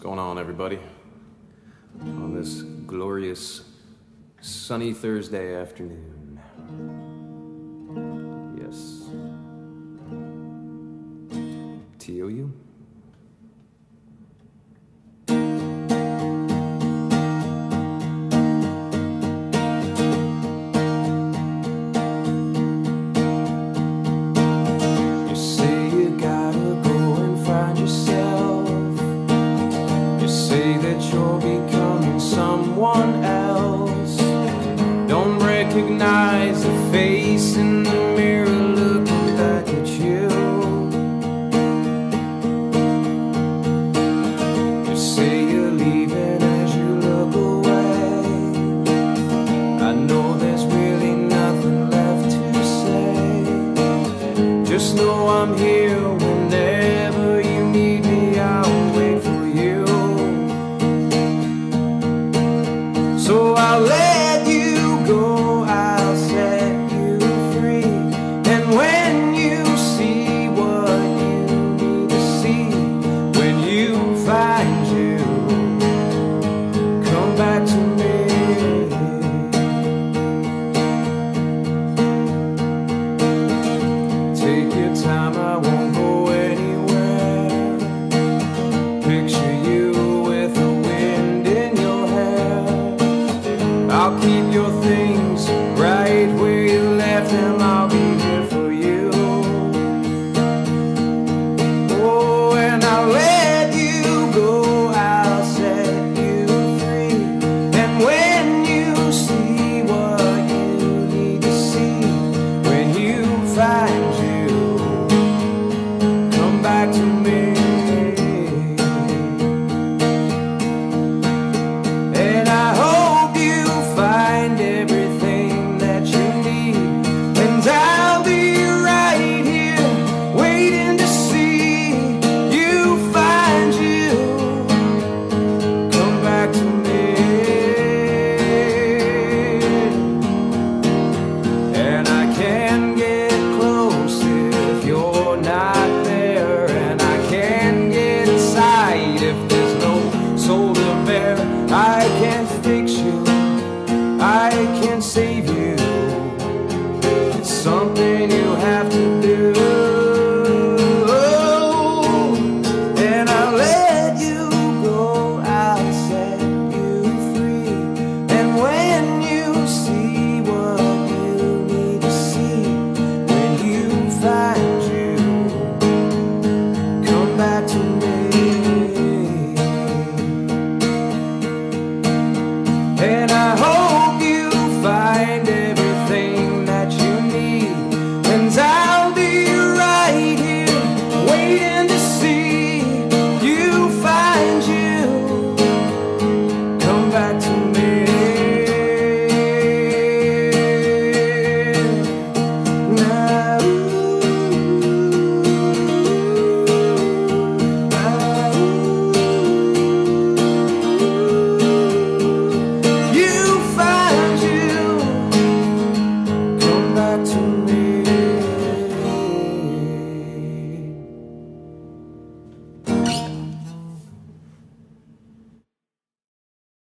What's going on, everybody? On this glorious sunny Thursday afternoon. Yes. TOU? someone else. Don't recognize the face in the mirror looking back at you. You say you're leaving as you look away. I know there's really nothing left to say. Just know I'm here. I'll